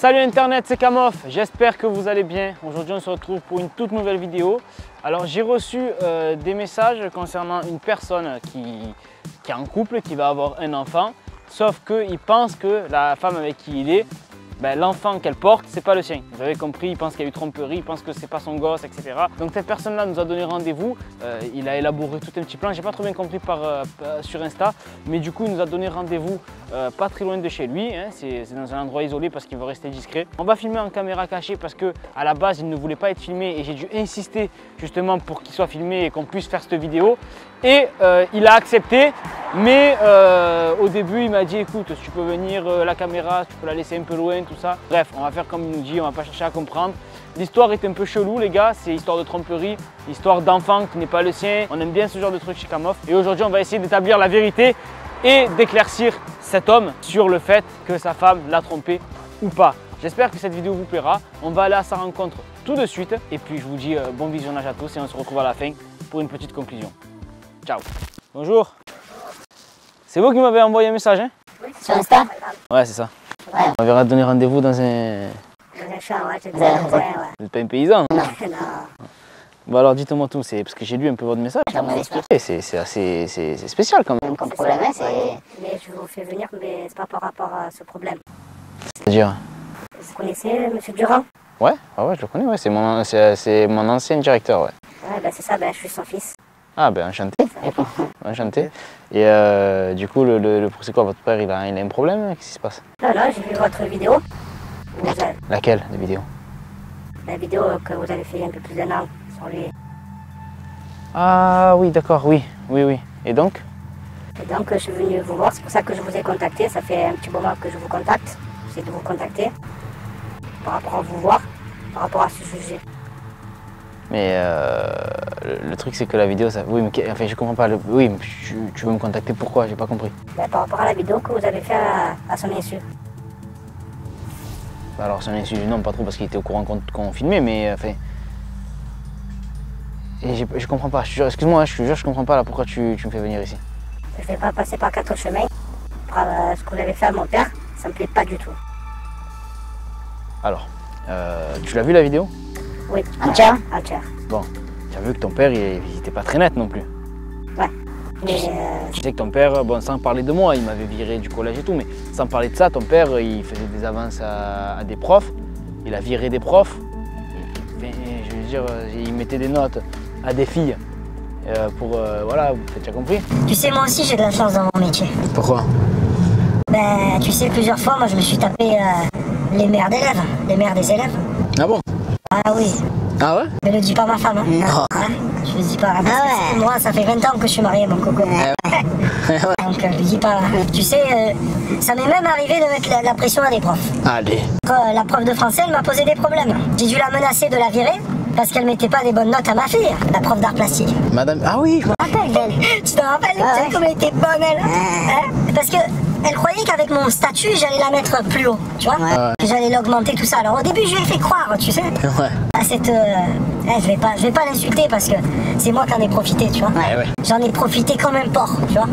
Salut Internet, c'est Kamof, j'espère que vous allez bien. Aujourd'hui on se retrouve pour une toute nouvelle vidéo. Alors j'ai reçu euh, des messages concernant une personne qui, qui est en couple, qui va avoir un enfant, sauf qu'il pense que la femme avec qui il est ben, l'enfant qu'elle porte, c'est pas le sien. Vous avez compris, il pense qu'il y a eu tromperie, il pense que c'est pas son gosse, etc. Donc cette personne-là nous a donné rendez-vous. Euh, il a élaboré tout un petit plan. J'ai pas trop bien compris par, euh, sur Insta, mais du coup il nous a donné rendez-vous euh, pas très loin de chez lui. Hein. C'est dans un endroit isolé parce qu'il veut rester discret. On va filmer en caméra cachée parce que à la base il ne voulait pas être filmé et j'ai dû insister justement pour qu'il soit filmé et qu'on puisse faire cette vidéo. Et il a accepté, mais au début il m'a dit écoute, tu peux venir la caméra, tu peux la laisser un peu loin, tout ça. Bref, on va faire comme il nous dit, on va pas chercher à comprendre. L'histoire est un peu chelou les gars, c'est histoire de tromperie, histoire d'enfant qui n'est pas le sien. On aime bien ce genre de truc chez Kamof. Et aujourd'hui on va essayer d'établir la vérité et d'éclaircir cet homme sur le fait que sa femme l'a trompé ou pas. J'espère que cette vidéo vous plaira. On va aller à sa rencontre tout de suite. Et puis je vous dis euh, bon visionnage à tous et on se retrouve à la fin pour une petite conclusion. Ciao. Bonjour. C'est vous qui m'avez envoyé un message, hein? Sur Insta Ouais, c'est ça. On verra donner rendez-vous dans un... Dans un champ, ouais, ouais. Vous n'êtes pas un paysan Non, non. Bon alors dites-moi tout, c'est parce que j'ai lu un peu votre message. C'est c'est assez c'est c'est spécial quand même. Comme problème, hein, c'est... Mais je vous fais venir, mais c'est pas par rapport à ce problème. C'est-à-dire? Vous connaissez M. Durand? Ouais, ah ouais, je le connais, ouais, c'est mon, c'est c'est mon ancien directeur, ouais. Ouais, ben c'est ça, ben je suis son fils. Ah ben enchanté, enchanté. Et euh, du coup, le, le, le- c'est quoi, votre père, il a, il a un problème Qu'est-ce qui se passe? Non, non, j'ai vu votre vidéo. Avez- Laquelle, la vidéo? La vidéo que vous avez fait il y a un peu plus d'un an sur lui. Ah oui, d'accord, oui, oui, oui. Et donc? Et donc, je suis venu vous voir, c'est pour ça que je vous ai contacté. Ça fait un petit moment que je vous contacte. J'essaie de vous contacter par rapport à vous voir, par rapport à ce sujet. Mais euh, le, le truc, c'est que la vidéo, ça. Oui, mais enfin, je comprends pas. Le... Oui, mais tu, tu veux me contacter pourquoi? J'ai pas compris. Ben, par rapport à la vidéo que vous avez fait à, à son insu. Bah, Alors, un insu, non, pas trop, parce qu'il était au courant qu'on qu'on filmait, mais euh, enfin. Et je comprends pas, excuse-moi, je te jure, je comprends pas là pourquoi tu, tu me fais venir ici. Je ne vais pas passer par quatre chemins. Par, euh, ce que vous avez fait à mon père, ça me plaît pas du tout. Alors, euh, tu l'as vu la vidéo? Oui, entière Entière. Bon, tu as vu que ton père, il, il était pas très net non plus. Ouais. Mais euh, Tu sais que ton père, bon, sans parler de moi, il m'avait viré du collège et tout, mais sans parler de ça, ton père, il faisait des avances à, à des profs, il a viré des profs, je veux dire, il mettait des notes à des filles. euh, pour, euh, voilà, tu as compris? Tu sais, moi aussi j'ai de la chance dans mon métier. Pourquoi? Ben, tu sais, plusieurs fois, moi je me suis tapé euh, les mères d'élèves, les mères des élèves. Ah bon? Ah oui, Ah ouais mais le dis pas à ma femme. Hein. Non. Hein je le dis pas. Parce que Moi, ça fait 20 ans que je suis marié, mon coco. Donc, euh, le dis pas. Tu sais, euh, ça m'est même arrivé de mettre la, la pression à des profs. Allez. Euh, la prof de français, elle m'a posé des problèmes. J'ai dû la menacer de la virer parce qu'elle mettait pas des bonnes notes à ma fille, la prof d'art plastique. Madame. Ah oui Je me rappelle d'elle. Tu te rappelles? Tu sais comme elle était bonne, elle? Hein? Parce que elle croyait qu'avec mon statut, j'allais la mettre plus haut, tu vois Que j'allais l'augmenter, tout ça. Alors au début, je lui ai fait croire, tu sais Ouais. à cette... euh, eh, je vais pas, je vais pas l'insulter parce que c'est moi qui en ai profité, tu vois Ouais, ouais. J'en ai profité comme un porc, tu vois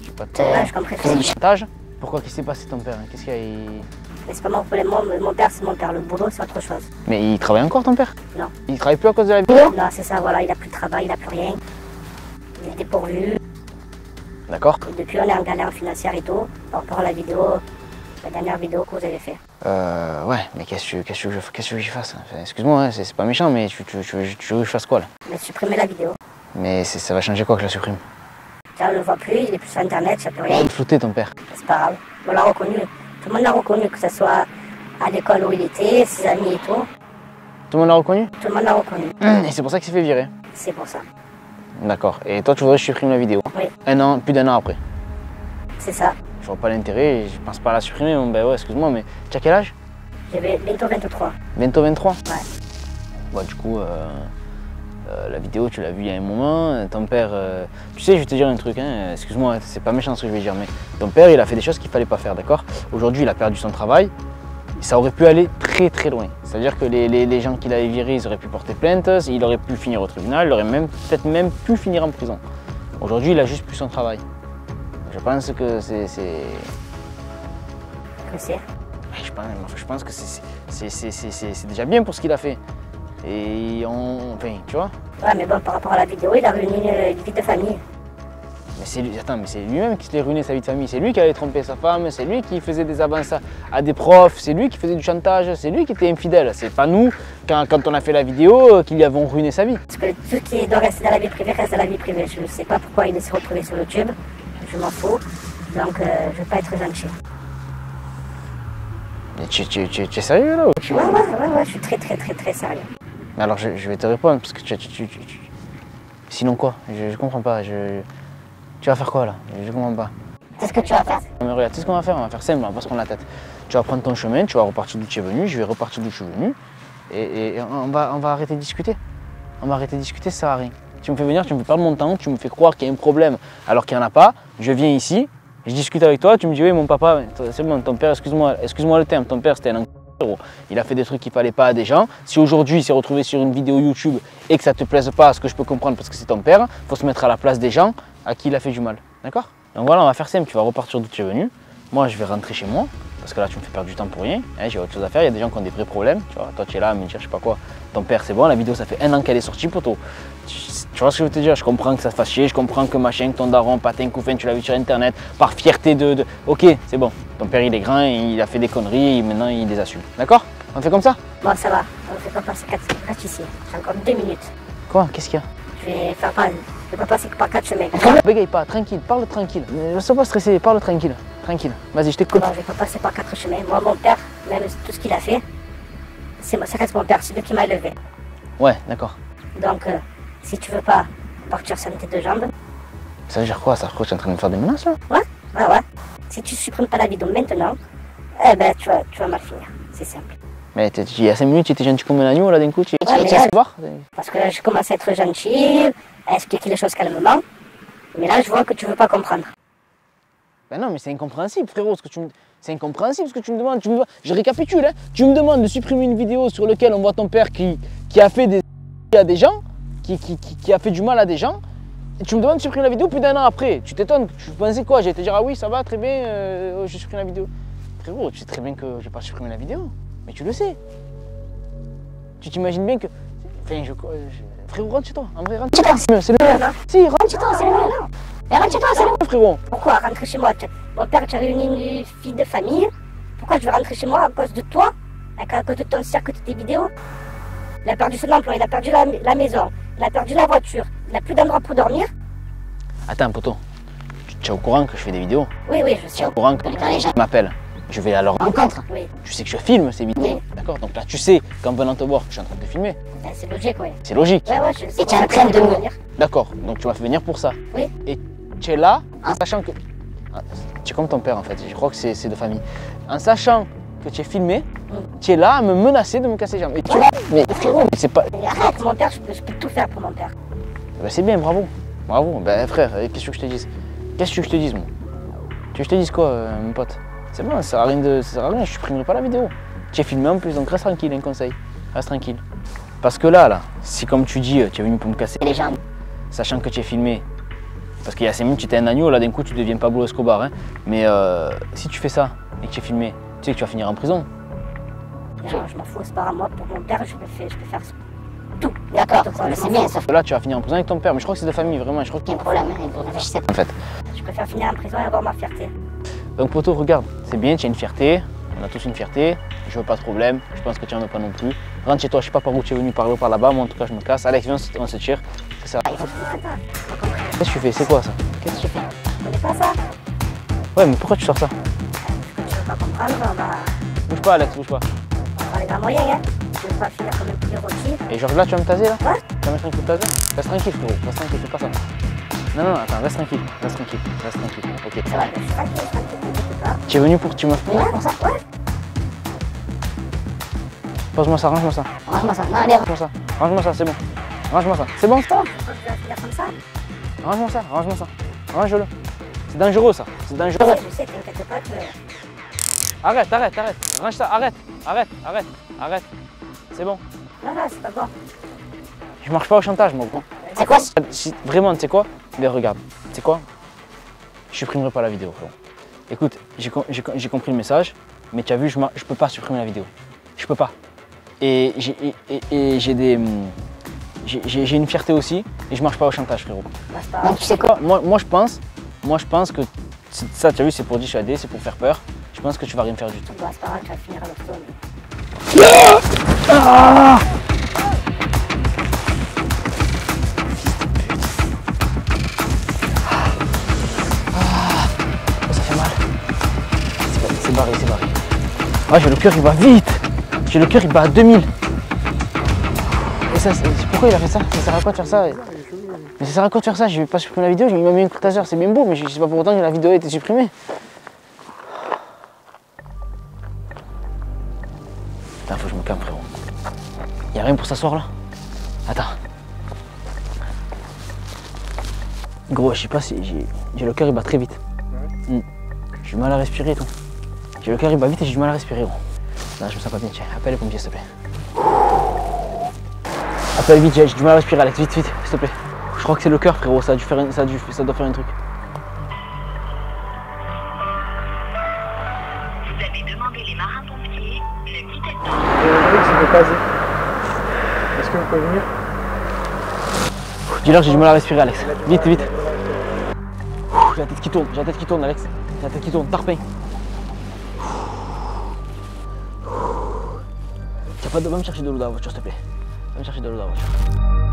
Je sais pas de Ouais, je comprends. chantage. Pourquoi Qu'est-ce qui s'est passé ton père hein? Qu'est-ce qu'il y a il- Mais c'est pas mon problème. Mon, mon père, c'est mon père. Le boulot, c'est autre chose. Mais il travaille encore ton père? Non. Il travaille plus à cause de la vidéo Non, c'est ça, voilà. Il a plus de travail, il a plus rien. Il est dépourvu. D'accord. Depuis, on est en galère financière et tout. Par rapport à la vidéo, la dernière vidéo que vous avez fait. Euh, ouais, mais qu'est-ce que, qu'est-ce que, je- qu'est-ce que j'y fasse Enfin, Excuse-moi, hein, c'est, pas méchant, mais tu, tu, tu, tu veux que je fasse quoi là Mais supprimer la vidéo. Mais ça va changer quoi que je la supprime Ça, on le voit plus, il est plus sur internet, ça peut rien. Il flouté ton père. C'est pas grave. On l'a reconnu. Tout le monde l'a reconnu, que ce soit à l'école où il était, ses amis et tout. Tout le monde l'a reconnu Tout le monde l'a reconnu. Et c'est pour ça qu'il s'est fait virer. C'est pour ça. D'accord. Et toi, tu voudrais que je supprime la vidéo Oui, Un an, plus d'un an après. c'est ça. Je vois pas l'intérêt, je pense pas à la supprimer. Bon, ben ouais, excuse-moi, mais tu as quel âge? J'avais bientôt 23. Bientôt 23 Ouais. Bon, du coup, euh, euh, la vidéo, tu l'as vue il y a un moment. Ton père, euh, tu sais, je vais te dire un truc, hein, excuse-moi, c'est pas méchant ce que je vais dire, mais ton père, il a fait des choses qu'il fallait pas faire, d'accord? Aujourd'hui, il a perdu son travail. Ça aurait pu aller très très loin. C'est-à-dire que les, les- les gens qu'il avait virés, ils auraient pu porter plainte, il aurait pu finir au tribunal, il aurait même peut-être même pu finir en prison. Aujourd'hui, il a juste plus son travail. Je pense que c'est. c'est Je pense, je pense que c'est- déjà bien pour ce qu'il a fait. Et on. Enfin, tu vois Ouais, mais bon, par rapport à la vidéo, il a ruiné une, une vie de famille. C'est lui, attends, mais c'est lui-même qui s'était ruiné sa vie de famille. C'est lui qui allait tromper sa femme, c'est lui qui faisait des avances à, des profs, c'est lui qui faisait du chantage, c'est lui qui était infidèle. C'est pas nous, quand, quand on a fait la vidéo, euh, qui lui avons ruiné sa vie. Parce que tout qui doit rester dans la vie privée reste dans la vie privée. Je ne sais pas pourquoi il s'est retrouvé sur YouTube. Je m'en fous. Donc, euh, je ne vais pas être gentil. Mais tu, tu- tu- tu es sérieux là ou tu- Ouais, ouais, ouais, ouais, je suis très, très, très, très sérieux. Mais alors je, je vais te répondre parce que tu, Sinon quoi? Je, je comprends pas. Je... Tu vas faire quoi là Je comprends pas. C'est ce que tu vas faire. Mais regarde, sais ce qu'on va faire? On va faire simple, on va pas se prendre la tête. Tu vas prendre ton chemin, tu vas repartir d'où tu es venu, je vais repartir d'où je suis venu. Et, on, va, on va arrêter de discuter. On va arrêter de discuter, ça sert à rien. Tu me fais venir, tu me fais perdre mon temps, tu me fais croire qu'il y a un problème alors qu'il n'y en a pas. Je viens ici, je discute avec toi, tu me dis oui mon papa, c'est bon, ton père, excuse-moi, excuse-moi le terme, ton père c'était un. Il a fait des trucs qu'il fallait pas à des gens. Si aujourd'hui il s'est retrouvé sur une vidéo YouTube et que ça te plaise pas, ce que je peux comprendre parce que c'est ton père, faut se mettre à la place des gens à qui il a fait du mal. D'accord? Donc voilà, on va faire simple, tu vas repartir d'où tu es venu. Moi je vais rentrer chez moi, parce que là tu me fais perdre du temps pour rien. Hein, J'ai autre chose à faire, il y a des gens qui ont des vrais problèmes. Tu vois, toi tu es là à me dire je sais pas quoi. Ton père c'est bon, la vidéo ça fait un an qu'elle est sortie poteau. Tu, tu vois ce que je veux te dire? Je comprends que ça te fasse chier, je comprends que machin, que ton daron, patin, couffin, tu l'as vu sur internet, par fierté de. de- Ok, c'est bon. Ton père il est grand, il a fait des conneries, et maintenant il les assume. D'accord? On fait comme ça? Bon, ça va. On ne fait pas passer 4 reste ici. J'ai encore 2 minutes. Quoi? Qu'est-ce qu'il y a? Je vais faire pas. Je vais pas passer par 4 chemins. Bégaye pas, tranquille, parle tranquille. Ne sois pas stressé, parle tranquille. Tranquille. Vas-y, je t'écoute. Je vais pas passer par 4 chemins. Moi, mon père, même tout ce qu'il a fait, c'est moi, ça reste mon père. C'est lui qui m'a élevé. Ouais, d'accord. Donc, euh, si tu veux pas partir sur tes deux jambes, Ça veut dire quoi Ça? Veut dire que tu es en train de me faire des menaces là? Ouais, ouais, ouais. Si tu supprimes pas la vidéo maintenant, eh ben, tu vas, tu vas mal finir. C'est simple. Mais il y a 5 minutes, tu étais gentil comme un agneau là d'un coup, tu Ouais, là- voir Parce que là, je commence à être gentil, à expliquer les choses calmement. Mais là, je vois que tu veux pas comprendre. Ben non, mais c'est incompréhensible, frérot, ce que tu me... C'est incompréhensible ce que tu me demandes. Tu me... Je récapitule, hein. Tu me demandes de supprimer une vidéo sur laquelle on voit ton père qui, qui a fait des à des gens, qui, qui, qui- qui a fait du mal à des gens. Et tu me demandes de supprimer la vidéo plus d'un an après. Tu t'étonnes. Tu pensais quoi? J'allais te dire, ah oui, ça va, très bien, euh, je supprime la vidéo. Frérot, tu sais très bien que je vais pas supprimer la vidéo. Mais tu le sais. Tu t'imagines bien que. Enfin, je... je- Frérot, rentre chez toi. En vrai, rentre chez toi. C'est le mieux. Si, rentre Rentre chez toi, c'est le mieux, non Mais rentre chez toi, c'est le mieux. frérot? Pourquoi rentrer chez moi? Tu- Mon père, tu as réuni une fille de famille. Pourquoi je vais rentrer chez moi à cause de toi? À cause de ton cercle de tes vidéos? Il a perdu son emploi, il a perdu la, la maison, il a perdu la voiture, il n'a plus d'endroit pour dormir. Attends, poto. Tu tu es au courant que je fais des vidéos? Oui, oui, je suis au courant que Quand les gens m'appellent. Je vais à leur rencontre. Oui, Tu sais que je filme ces vidéos. Oui. D'accord Donc là, tu sais qu'en venant te voir, je suis en train de te filmer. ben, c'est logique, oui. C'est logique. Ouais, ouais, je sais. Et tu es en train de venir. D'accord. Donc tu m'as fait venir pour ça. Oui. Et tu es là en sachant que. Ah, Tu es comme ton père en fait. Je crois que c'est de famille. En sachant que tu es filmé, tu es là à me menacer de me casser les jambes. Et tu... Mais frérot, mais c'est pas. Mais arrête, mon père, je peux, je peux tout faire pour mon père. Ben, c'est bien, bravo. Bravo. Ben frère, euh, qu'est-ce que je te dise? Qu'est-ce que je te dise, moi? Tu veux que je te dise quoi, euh, mon pote? C'est bon, ça sert à rien de. Ça sert à rien, je supprimerai pas la vidéo. Tu es filmé en plus, donc reste tranquille, un conseil. Reste tranquille. Parce que là, là, si comme tu dis, tu es venu pour me casser Les gens. sachant que tu es filmé, parce qu'il y a 5 minutes tu étais un agneau, là d'un coup tu deviens Pablo Escobar, hein. mais euh, si tu fais ça et que tu es filmé, tu sais que tu vas finir en prison. Non, je m'en fous, c'est pas à moi. Pour mon père, je peux faire, je peux faire tout. D'accord, c'est bien, sauf Là tu vas finir en prison avec ton père, mais je crois que c'est de famille, vraiment, je crois qu'il y a un problème. hein. En fait. Je préfère finir en prison et avoir ma fierté. Donc poto, regarde, c'est bien, tu as une fierté, on a tous une fierté, je veux pas de problème, je pense que tu en as pas non plus. Rentre chez toi, je sais pas par où tu es venu, par là ou par là-bas, moi en tout cas je me casse. Alex, viens, on se- tire. C'est ça. Qu'est-ce que tu fais? C'est quoi ça? Qu'est-ce que tu fais? Connais pas ça Ouais, mais pourquoi tu sors ça? Tu veux pas comprendre, va, Bouge pas Alex, bouge pas. on dans moyen, hein. Tu veux pas finir comme un poulet rôti Et genre là tu vas me taser là? Ouais. Tu vas mettre un coup de taser? Reste tranquille frérot, reste tranquille, fais pas ça. Non, non, attends, reste tranquille, reste tranquille, reste tranquille. Ok. Ça va, je suis tranquille, tranquille. Tu es venu pour que tu me... Ouais, pour ça, ouais. Pose-moi ça, range-moi ça. Range-moi ça. Non, allez, Range-moi ça, range-moi ça, c'est bon. Range-moi ça, c'est bon comme ça Range-moi ça, range-moi ça. Range-le. C'est dangereux ça, c'est dangereux. Ouais, je sais, t'inquiète pas que... Arrête, arrête, arrête. Range ça, arrête, arrête, arrête, arrête. C'est bon. Non, non, c'est pas bon. Je marche pas au chantage, moi. gros. C'est quoi vraiment, tu sais quoi? Mais regarde, tu sais quoi? Je supprimerai pas la vidéo, frérot. Écoute, j'ai com- j'ai com- j'ai compris le message. Mais tu as vu, je ne peux pas supprimer la vidéo. Je peux pas. Et j'ai des. hum, j'ai- une fierté aussi et je marche pas au chantage, frérot. Bah, Donc tu sais quoi? Moi, moi je pense, moi je pense que ça, tu as vu, c'est pour dissuader, c'est pour faire peur. Je pense que tu vas rien faire du tout. Bah, c'est pas grave, tu vas finir à Ah, j'ai le cœur, il va vite. J'ai le cœur, il bat à 2000. Et ça, pourquoi il a fait ça? Ça sert à quoi de faire ça? Mais ça sert à quoi de faire ça? Je vais pas supprimer la vidéo, il m'a mis un coup de taser, c'est bien beau, mais je sais pas pour autant que la vidéo a été supprimée. Putain, faut que je me calme, frérot. Y a rien pour s'asseoir là? Attends. Gros, je sais pas si j'ai j'ai le cœur, il bat très vite. Hmm. J'ai mal à respirer et tout. J'ai le cœur, il bat vite et j'ai du mal à respirer, gros. Là, je me sens pas bien, tiens. Appelle les pompiers, s'il te plaît. Appelle vite, j'ai j'ai du mal à respirer, Alex, vite, vite, s'il te plaît. Je crois que c'est le cœur, frérot, ça a dû faire ça, a dû- ça doit faire un truc. Vous avez demandé les marins-pompiers, ne quittez pas. Alex, il veut pas dire. Est-ce que vous pouvez venir? Dis-leur j'ai du mal à respirer, Alex. Vite, vite. J'ai la tête qui tourne, j'ai la tête qui tourne, Alex. J'ai la tête qui tourne, tarpin. მოქმედება იმ სახში დრო დავაჭო სტეპი. იმ სახში დრო დავაჭო.